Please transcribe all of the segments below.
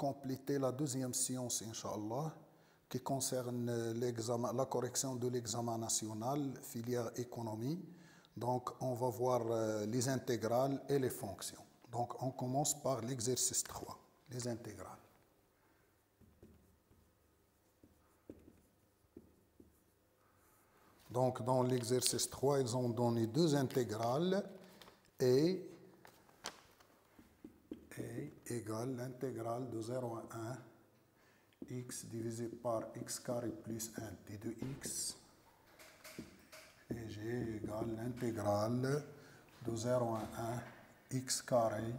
compléter la deuxième science, Inch'Allah, qui concerne la correction de l'examen national, filière économie. Donc, on va voir euh, les intégrales et les fonctions. Donc, on commence par l'exercice 3, les intégrales. Donc, dans l'exercice 3, ils ont donné deux intégrales et égale l'intégrale de 0 à 1 x divisé par x carré plus 1 d de x et g égale l'intégrale de 0 à 1 x carré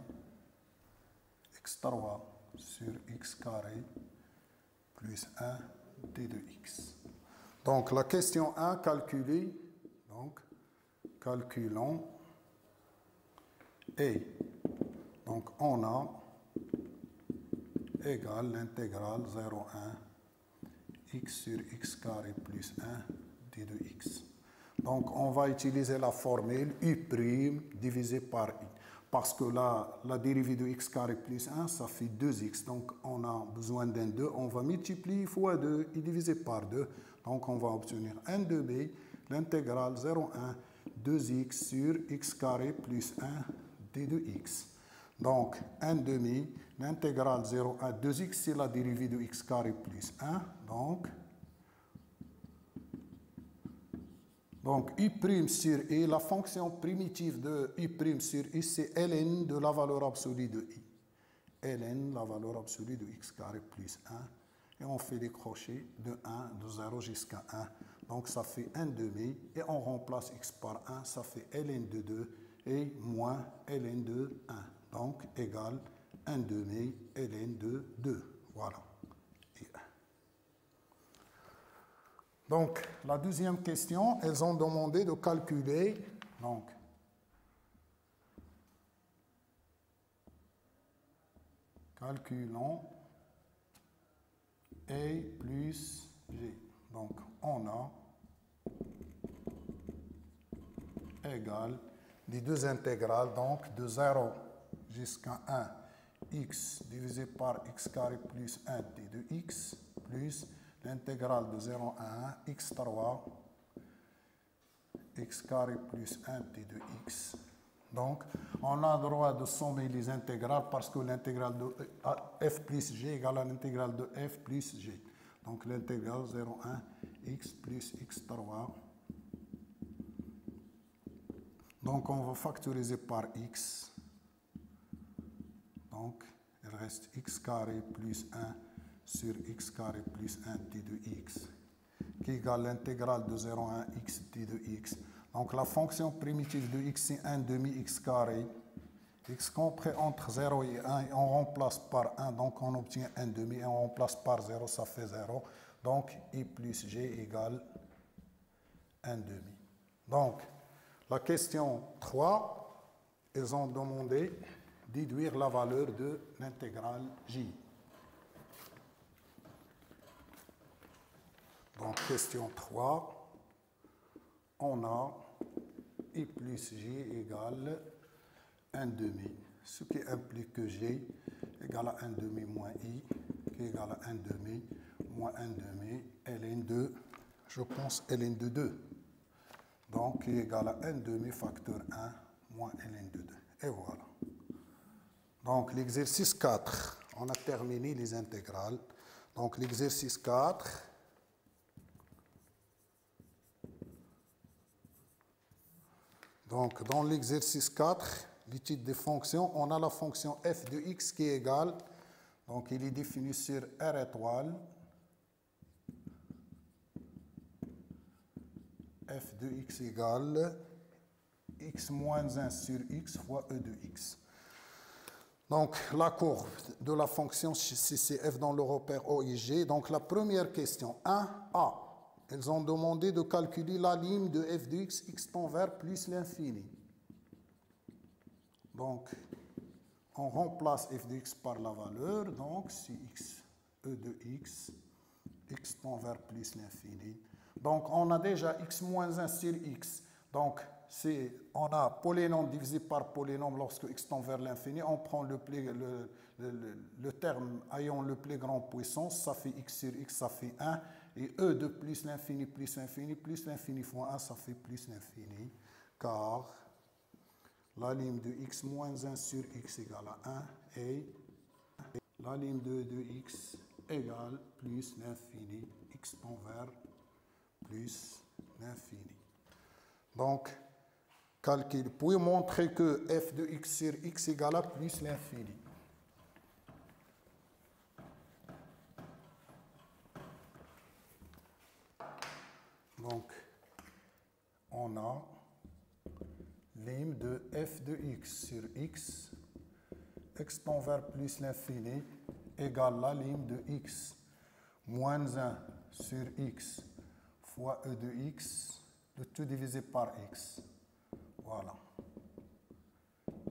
x3 sur x carré plus 1 d de x. Donc la question 1, calculer, donc calculons et donc on a égale l'intégrale 0,1 x sur x carré plus 1 d de x. Donc on va utiliser la formule u' divisé par i. Parce que là, la dérivée de x carré plus 1, ça fait 2x. Donc on a besoin d'un 2. On va multiplier fois 2 et diviser par 2. Donc on va obtenir 1 2b, l'intégrale 0,1 2x sur x carré plus 1 d de x. Donc 1 demi, l'intégrale 0,1 2x, c'est la dérivée de x carré plus 1. Donc Donc, U' sur I, la fonction primitive de U' sur I, c'est ln de la valeur absolue de I. ln, la valeur absolue de x carré plus 1. Et on fait des crochets de 1, de 0 jusqu'à 1. Donc, ça fait 1 demi. Et on remplace x par 1, ça fait ln de 2 et moins ln de 1. Donc, égal 1 demi ln de 2. Voilà. Et 1. Donc, la deuxième question, elles ont demandé de calculer, donc, calculons A plus G. Donc, on a égal les deux intégrales, donc de 0 jusqu'à 1, x divisé par x carré plus 1 t de x plus l'intégrale de 0 à 1, x3, x carré plus 1 t de x. Donc, on a droit de sommer les intégrales parce que l'intégrale de euh, f plus g égale à l'intégrale de f plus g. Donc, l'intégrale 0, 1, x plus x3. Donc, on va factoriser par x. Donc, il reste x carré plus 1 sur x carré plus 1 t de x, qui égale l'intégrale de 0 à 1 x t de x. Donc la fonction primitive de x, c'est 1 demi x carré. x compris entre 0 et 1, on remplace par 1, donc on obtient 1 demi, et on remplace par 0, ça fait 0. Donc i plus g égale 1 demi. Donc, la question 3, ils ont demandé déduire la valeur de l'intégrale j. Donc, question 3, on a I plus J égale 1 demi, ce qui implique que J égale à 1 demi moins I, qui égale à 1 demi moins 1 demi, ln de, je pense, ln de 2. Donc, qui égale à 1 demi facteur 1 moins ln de 2. Et voilà. Donc, l'exercice 4, on a terminé les intégrales. Donc, l'exercice 4, Donc, dans l'exercice 4, l'étude des fonctions, on a la fonction f de x qui est égale, donc il est défini sur R étoile, f de x égale x moins 1 sur x fois e de x. Donc, la courbe de la fonction f dans le repère O et G. Donc, la première question, 1A. Elles ont demandé de calculer la ligne de f de x, x tend vers plus l'infini. Donc, on remplace f de x par la valeur, donc c'est x, e de x, x tend vers plus l'infini. Donc, on a déjà x moins 1 sur x. Donc, c'est on a polynôme divisé par polynôme lorsque x tend vers l'infini, on prend le, le, terme ayant le plus grand puissance, ça fait x sur x, ça fait 1, et e de plus l'infini plus l'infini plus l'infini fois 1, ça fait plus l'infini, car la ligne de x moins 1 sur x égale à 1 et la ligne de, de x égale plus l'infini, x tend vers plus l'infini. Donc, calcul. Puis montrer que f de x sur x égale à plus l'infini. Donc, on a lim de f de x sur x, x tend vers plus l'infini, égale la lim de x moins 1 sur x fois e de x, de tout divisé par x. Voilà.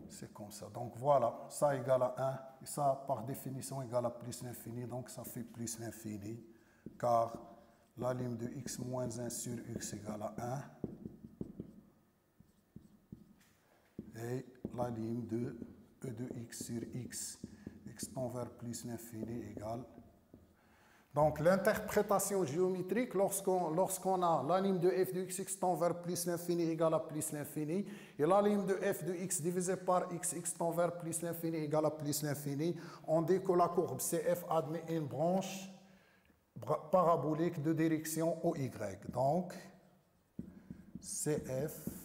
C'est comme ça. Donc voilà, ça égale à 1, et ça par définition égale à plus l'infini, donc ça fait plus l'infini, car la limite de x moins 1 sur x égale à 1, et la limite de e de x sur x, x tend vers plus l'infini égale donc l'interprétation géométrique, lorsqu'on a la ligne de f de x, tend vers plus l'infini égale à plus l'infini, et la ligne de f de x divisée par x, x tend vers plus l'infini égale à plus l'infini, on dit que la courbe CF admet une branche parabolique de direction OY. Donc, CF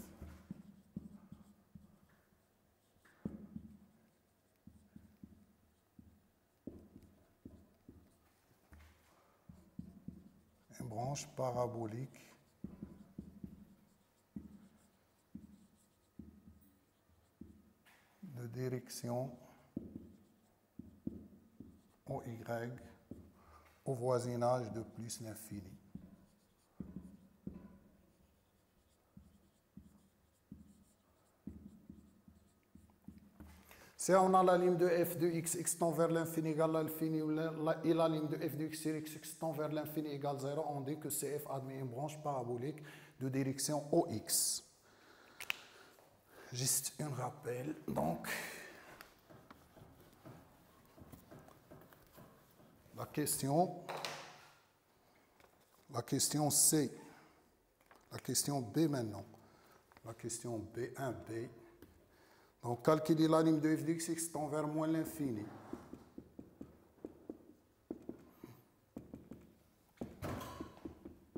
branche parabolique de direction OY au voisinage de plus l'infini. Si on a la ligne de f de x, x tend vers l'infini égale l'infini, et la ligne de f de x sur x, x tend vers l'infini égale 0, on dit que CF admet une branche parabolique de direction OX. Juste un rappel, donc, la question, la question C, la question B maintenant, la question B1B, donc, calculer la limite de f de x, x tend vers moins l'infini.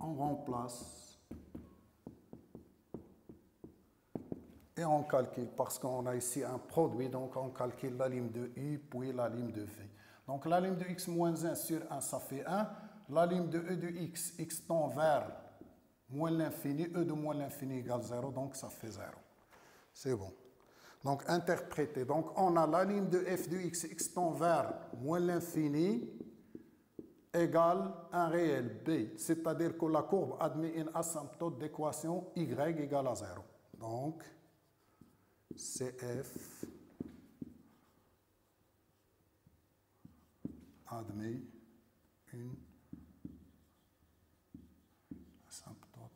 On remplace et on calcule, parce qu'on a ici un produit, donc on calcule la limite de i puis la limite de v. Donc la limite de x moins 1 sur 1, ça fait 1. La limite de e de x, x tend vers moins l'infini, e de moins l'infini égale 0, donc ça fait 0. C'est bon. Donc, interpréter. Donc, on a la ligne de f de x, x tend vers moins l'infini, égale un réel b. C'est-à-dire que la courbe admet une asymptote d'équation y égale à 0. Donc, CF admet une asymptote,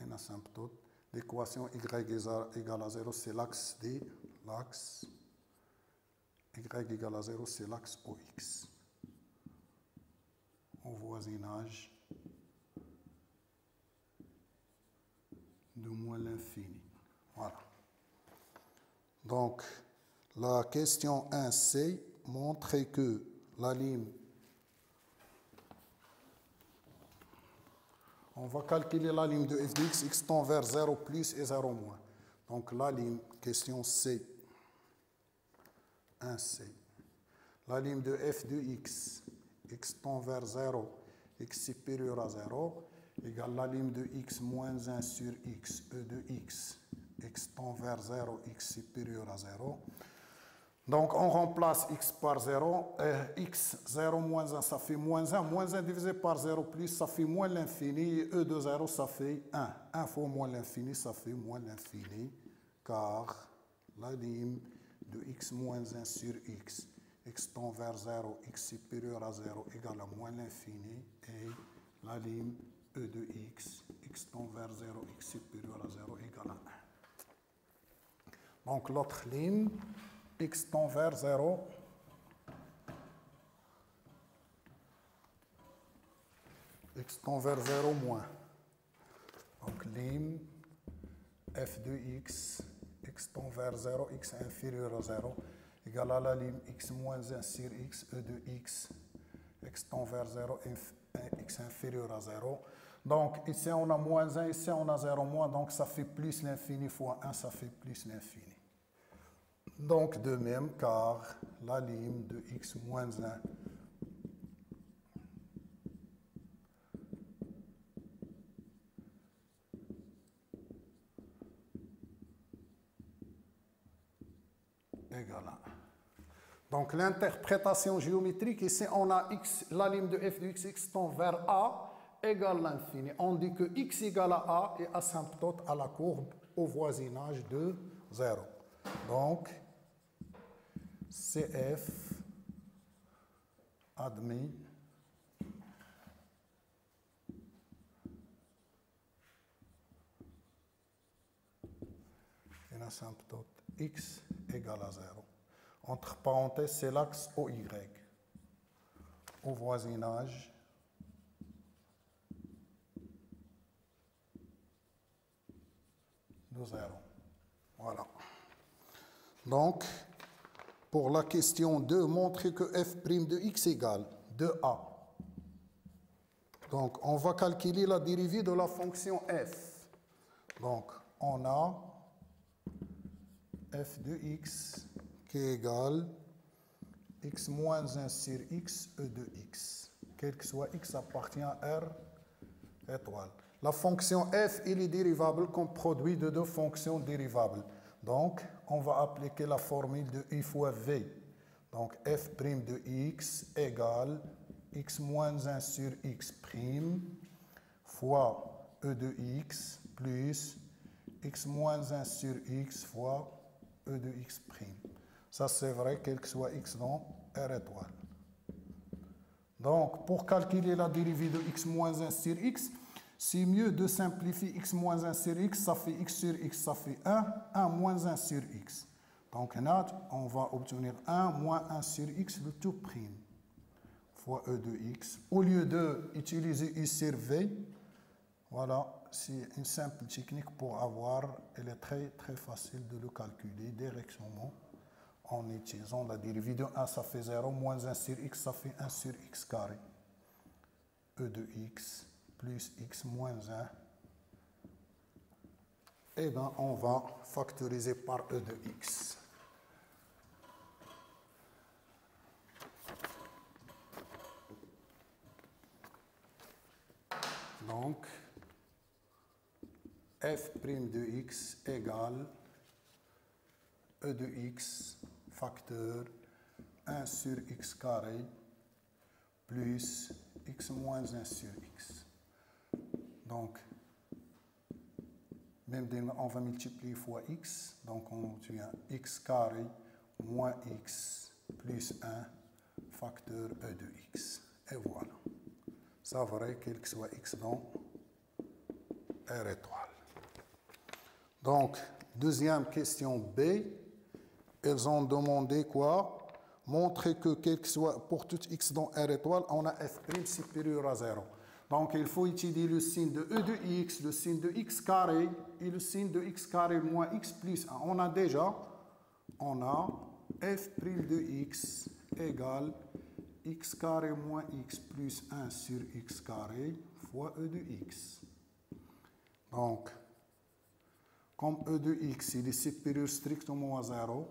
une asymptote L'équation y égale à 0, c'est l'axe D. L'axe y égale à 0, c'est l'axe OX. Au voisinage de moins l'infini. Voilà. Donc, la question 1C montre que la ligne on va calculer la ligne de f de x, x tend vers 0 plus et 0 moins. Donc la ligne, question C, 1C. La ligne de f de x, x tend vers 0, x supérieur à 0, égale la ligne de x moins 1 sur x, e de x, x tend vers 0, x supérieur à 0. Donc on remplace x par 0. Euh, x, 0 moins 1, ça fait moins 1. Moins 1 divisé par 0 plus, ça fait moins l'infini. E de 0, ça fait 1. 1 fois moins l'infini, ça fait moins l'infini. Car la ligne de x moins 1 sur x, x tend vers 0, x supérieur à 0 égale à moins l'infini. Et la ligne E de x x tend vers 0, x supérieur à 0 égale à 1. Donc l'autre ligne, x tend vers 0, x tend vers 0 moins. Donc ligne f de x, x tend vers 0, x inférieur à 0, égale à la ligne x moins 1 sur x, e de x, x tend vers 0, x inférieur à 0. Donc ici on a moins 1, ici on a 0 moins, donc ça fait plus l'infini fois 1, ça fait plus l'infini. Donc de même, car la ligne de x moins 1 égale à 1. Donc l'interprétation géométrique, ici on a x, la ligne de f de x, x tend vers A égale l'infini. On dit que x égale à A est asymptote à la courbe au voisinage de 0. Donc, CF admis une asymptote x égale à 0. Entre parenthèses, c'est l'axe OY. Au voisinage de 0. Voilà. Donc, pour la question 2, montrer que f' de x égale 2a. Donc, on va calculer la dérivée de la fonction f. Donc, on a f de x qui est égal x moins 1 sur x e de x. Quel que soit x appartient à R étoile. La fonction f il est dérivable comme produit de deux fonctions dérivables. Donc, on va appliquer la formule de i fois v. Donc, f' de x égale x moins 1 sur x' fois e de x plus x moins 1 sur x fois e de x'. Ça, c'est vrai, quel que soit x dans R étoile. Donc, pour calculer la dérivée de x moins 1 sur x, c'est mieux de simplifier x moins 1 sur x, ça fait x sur x, ça fait 1, 1 moins 1 sur x. Donc, on va obtenir 1 moins 1 sur x, le tout prime, fois e de x. Au lieu d'utiliser i sur v, voilà, c'est une simple technique pour avoir, elle est très très facile de le calculer directement en utilisant la dérivée de 1, ça fait 0, moins 1 sur x, ça fait 1 sur x carré. e de x plus x moins 1. Et eh bien, on va factoriser par e de x. Donc, f' de x égale e de x facteur 1 sur x carré plus x moins 1 sur x. Donc, même on va multiplier fois x, donc on obtient x carré moins x plus 1 facteur e de x. Et voilà. Ça vrai quel que soit x dans R étoile. Donc, deuxième question B. Elles ont demandé quoi? Montrer que quel que soit pour tout x dans R étoile, on a f' supérieur à 0. Donc, il faut étudier le signe de e de x, le signe de x carré et le signe de x carré moins x plus 1. On a déjà, on a f' de x égale x carré moins x plus 1 sur x carré fois e de x. Donc, comme e de x il est supérieur strictement à 0,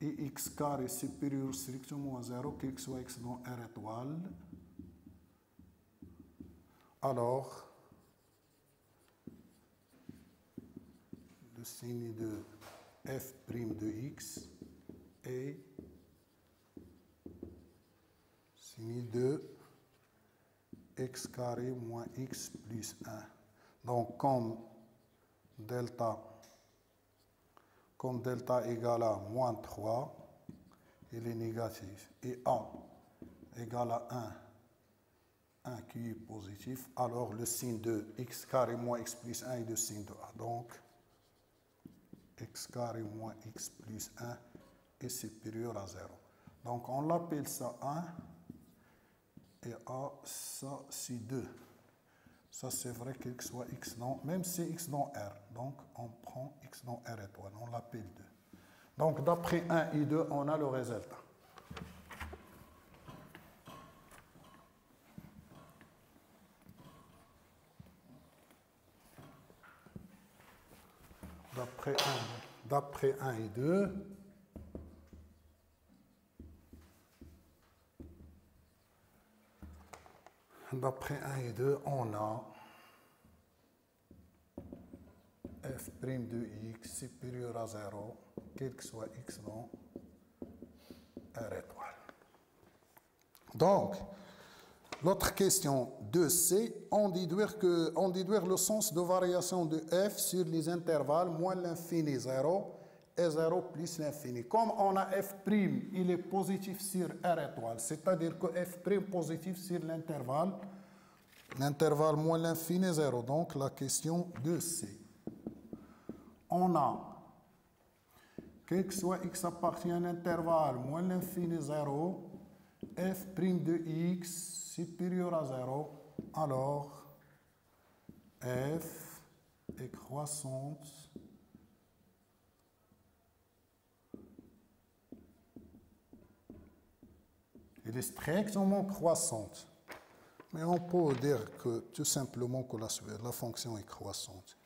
et x carré supérieur strictement à 0, quel que soit x dans R étoile, alors le signe de f' de x est signe de x carré moins x plus 1. Donc comme delta, comme delta égale à moins 3, il est négatif. Et A égale à 1 1 qui est positif, alors le signe de x carré moins x plus 1 est le signe de a. Donc, x carré moins x plus 1 est supérieur à 0. Donc, on l'appelle ça 1 et a, ça c'est 2. Ça c'est vrai que x soit x dans, même si x dans R. Donc, on prend x dans R étoile, on l'appelle 2. Donc, d'après 1 et 2, on a le résultat. D'après 1, d'après 1 et 2. D'après 1 et 2, on a f' de x supérieur à 0, quel que soit x dans R étoile. Donc, L'autre question 2c, on déduire, que, le sens de variation de f sur les intervalles moins l'infini 0 et 0 plus l'infini. Comme on a f', il est positif sur R étoile, c'est-à-dire que f' positif sur l'intervalle, l'intervalle moins l'infini 0. Donc la question 2c. On a, que soit x appartient à l'intervalle moins l'infini 0, f' de x supérieur à 0, alors f est croissante Elle est strictement croissante. Mais on peut dire que tout simplement que la, la fonction est croissante.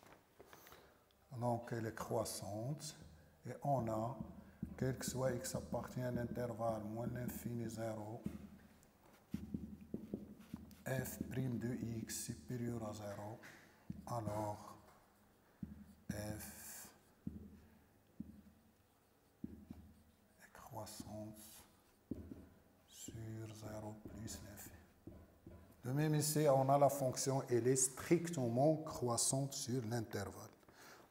Donc elle est croissante et on a, quel que soit x appartient à l'intervalle moins l'infini 0, f' de x supérieur à 0, alors f est croissante sur 0 plus l'infini. De même ici, on a la fonction, elle est strictement croissante sur l'intervalle.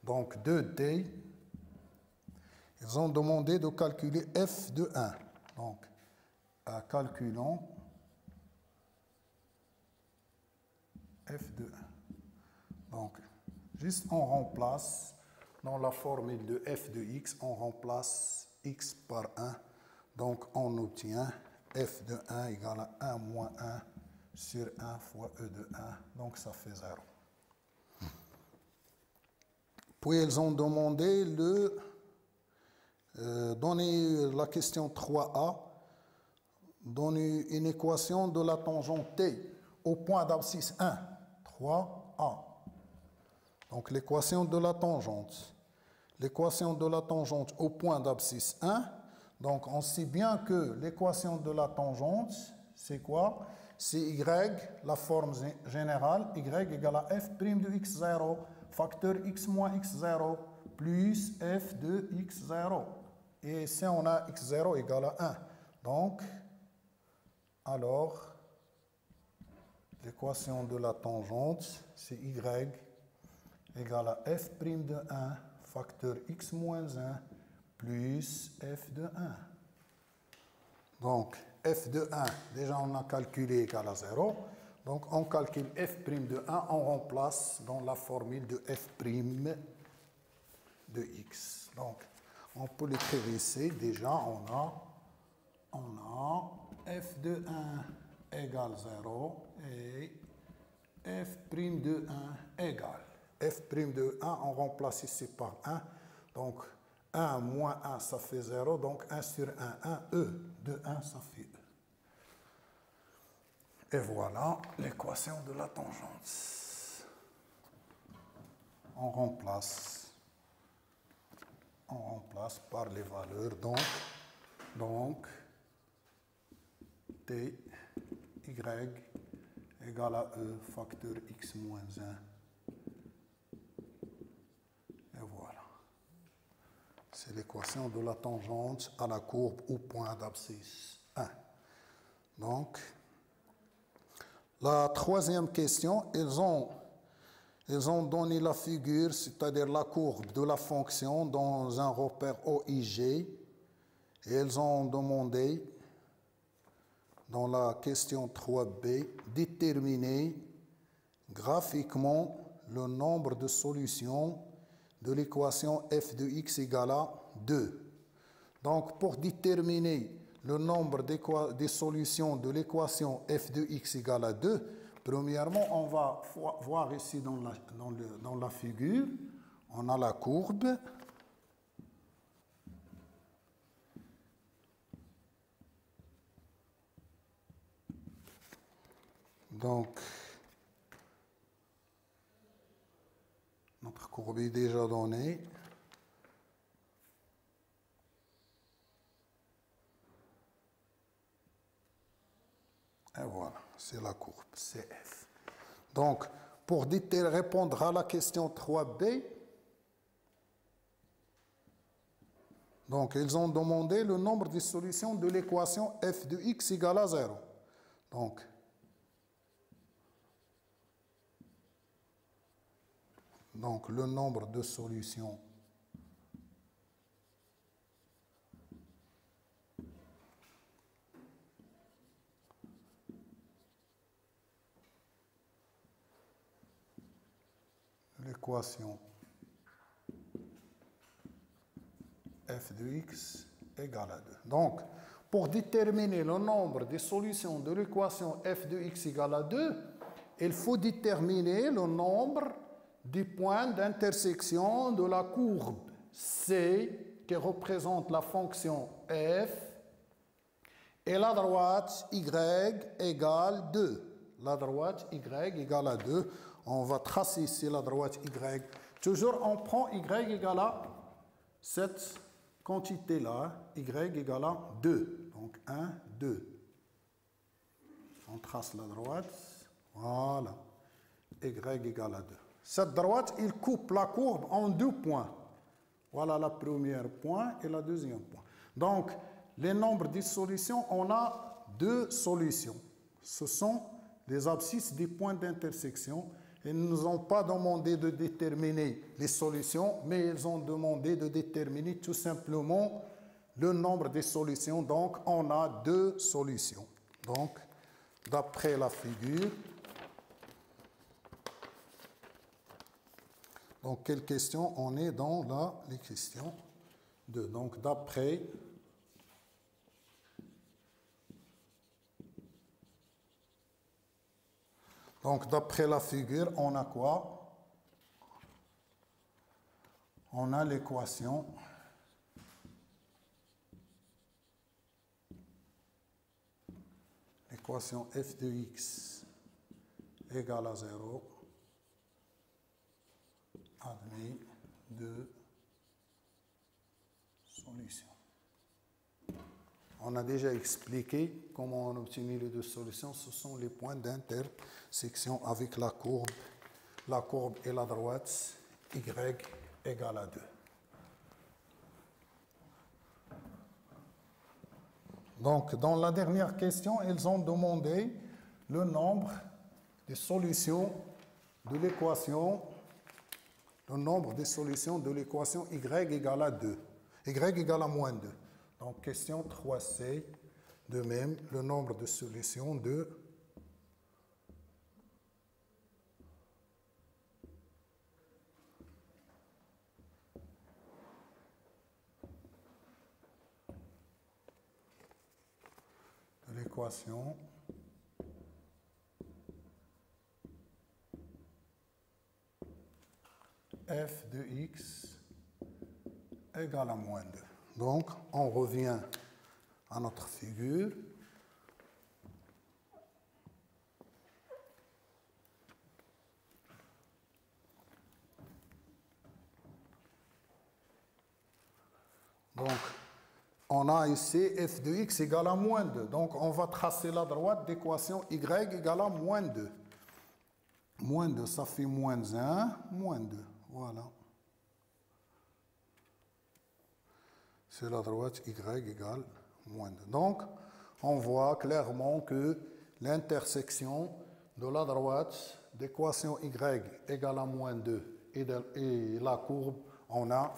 Donc 2t, ils ont demandé de calculer f de 1. Donc, calculons f de 1. Donc, juste on remplace, dans la formule de f de x, on remplace x par 1. Donc, on obtient f de 1 égale à 1 moins 1 sur 1 fois e de 1. Donc, ça fait 0. Puis, ils ont demandé le... Euh, donner la question 3a, donner une équation de la tangente t au point d'abscisse 1 3a. Donc l'équation de la tangente. L'équation de la tangente au point d'abscisse 1. Donc on sait bien que l'équation de la tangente, c'est quoi? C'est y, la forme générale, y égale à f' de x0, facteur x moins x0, plus f de x0. Et ici on a x0 égale à 1. Donc, alors, L'équation de la tangente, c'est y égale à f' de 1 facteur x moins 1 plus f de 1. Donc, f de 1, déjà on a calculé égal à 0. Donc, on calcule f' de 1, on remplace dans la formule de f' de x. Donc, on peut l'écrire ici. Déjà, on a, on a f de 1 égale 0 et f' de 1 égale. f' de 1, on remplace ici par 1. Donc 1 moins 1, ça fait 0. Donc 1 sur 1, 1, e. De 1, ça fait e. Et voilà l'équation de la tangente. On remplace, on remplace par les valeurs. Donc, donc t y égale à E facteur x moins 1. Et voilà. C'est l'équation de la tangente à la courbe au point d'abscisse 1. Donc, la troisième question, ils ont, ils ont donné la figure, c'est-à-dire la courbe de la fonction dans un repère OIG, et ils ont demandé dans la question 3b, déterminer graphiquement le nombre de solutions de l'équation f de x égale à 2. Donc, pour déterminer le nombre des solutions de l'équation f de x égale à 2, premièrement, on va voir ici dans la, figure, on a la courbe. Donc, notre courbe est déjà donnée. Et voilà, c'est la courbe CF. Donc, pour répondre à la question 3b, donc ils ont demandé le nombre de solutions de l'équation f de x égale à 0. Donc, donc le nombre de solutions f de x égale à 2. Donc, pour déterminer le nombre de solutions de l'équation f de x égale à 2, il faut déterminer le nombre des points d'intersection de la courbe C qui représente la fonction f et la droite y égale 2. La droite y égale à 2 on va tracer ici la droite Y. Toujours, on prend Y égale à cette quantité-là, Y égale à 2. Donc 1, 2. On trace la droite. Voilà. Y égale à 2. Cette droite, il coupe la courbe en deux points. Voilà le premier point et le deuxième point. Donc, les nombres de solutions, on a deux solutions. Ce sont les abscisses des points d'intersection ils ne nous ont pas demandé de déterminer les solutions, mais ils ont demandé de déterminer tout simplement le nombre des solutions. Donc, on a deux solutions. Donc, d'après la figure, donc quelle question? On est dans la, les questions de Donc, d'après Donc, d'après la figure, on a quoi? On a l'équation l'équation f de x égale à 0 admis de solution. On a déjà expliqué comment on obtient les deux solutions. Ce sont les points d'intersection avec la courbe. La courbe et la droite, y égale à 2. Donc, dans la dernière question, ils ont demandé le nombre de solutions de l'équation, le nombre de solutions de l'équation y égale à 2. y égale à moins 2. Donc, question 3c, de même, le nombre de solutions de l'équation f de x égale à moins 2. Donc, on revient à notre figure. Donc, on a ici f de x égale à moins 2. Donc, on va tracer la droite d'équation y égale à moins 2. Moins 2, ça fait moins 1, moins 2. Voilà. C'est la droite y égale moins 2. Donc, on voit clairement que l'intersection de la droite d'équation y égale à moins 2 et, et la courbe, on a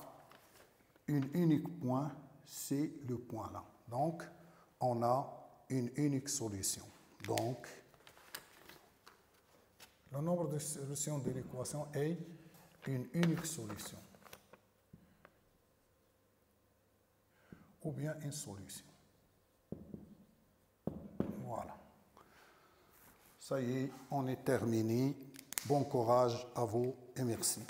un unique point, c'est le point là. Donc, on a une unique solution. Donc, le nombre de solutions de l'équation est une unique solution. Ou bien une solution. Voilà. Ça y est, on est terminé. Bon courage à vous et merci.